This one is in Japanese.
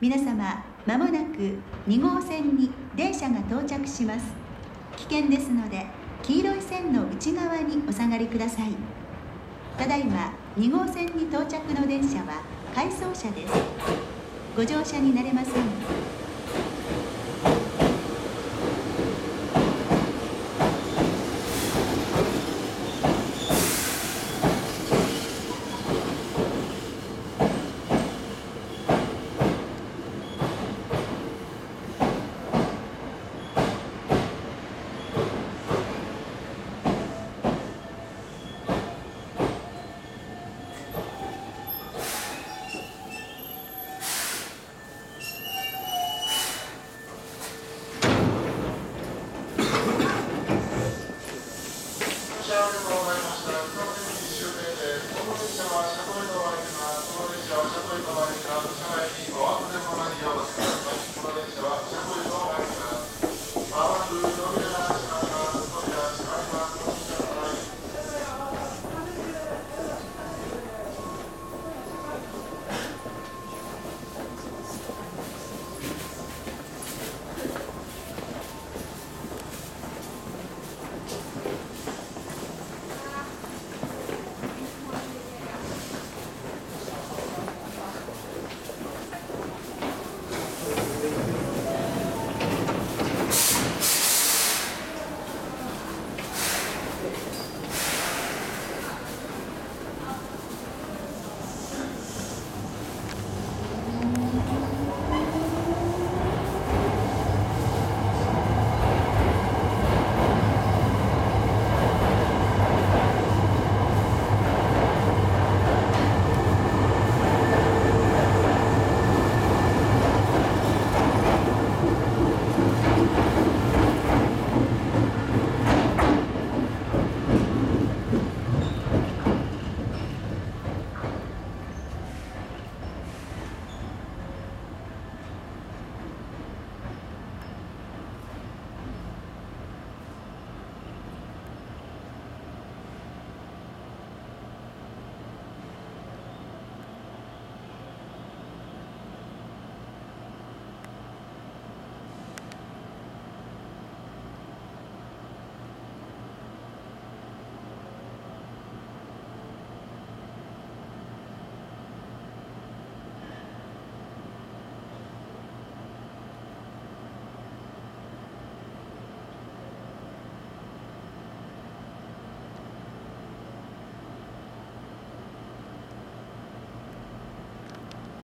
皆様まもなく2号線に電車が到着します。危険ですので黄色い線の内側にお下がりください。ただいま2号線に到着の電車は回送車です。ご乗車になれません。